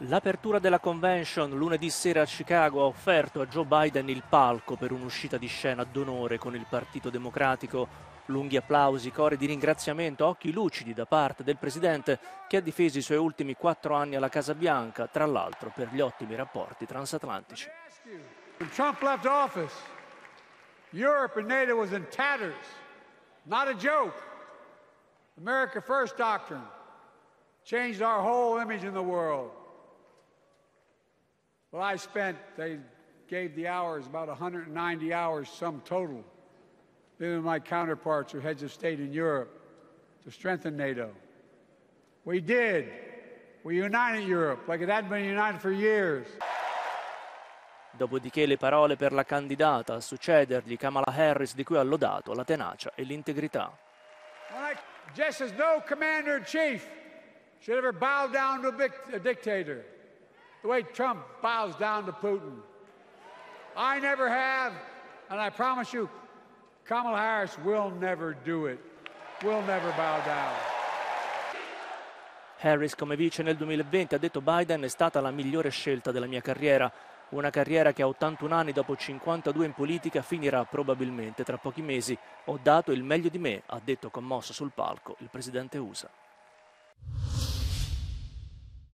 L'apertura della convention lunedì sera a Chicago ha offerto a Joe Biden il palco per un'uscita di scena d'onore con il Partito Democratico. Lunghi applausi, cori di ringraziamento, occhi lucidi da parte del presidente che ha difeso i suoi ultimi quattro anni alla Casa Bianca, tra l'altro per gli ottimi rapporti transatlantici. When Trump left office, Europe and NATO was in tatters. Not a joke. America First doctrine changed our whole image in the world. Well, I spent, they gave the hours, about 190 hours, sum total, with my counterparts or heads of state in Europe to strengthen NATO. We did. We united Europe like it hadn't been united for years. Dopodiché le parole per la candidata a succedergli Kamala Harris di cui ha lodato la tenacia e l'integrità. Just as no commander in chief should ever bow down to a, dictator. The way Trump bows down to Putin. I never have, and I promise you, Kamala Harris will never do it. Will never bow down. Harris come vice nel 2020 ha detto Biden è stata la migliore scelta della mia carriera, una carriera che a 81 anni dopo 52 in politica finirà probabilmente tra pochi mesi. Ho dato il meglio di me, ha detto commosso sul palco il presidente USA.